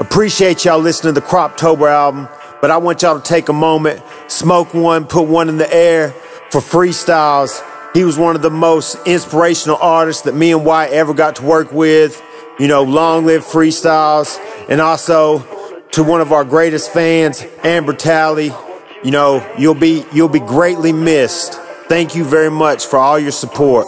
Appreciate y'all listening to the Croptober album, but I want y'all to take a moment, smoke one, put one in the air for freestyles. He was one of the most inspirational artists that me and Wyte ever got to work with. You know, long live freestyles. And also to one of our greatest fans, Amber Talley. You know, you'll be you'll be greatly missed. Thank you very much for all your support.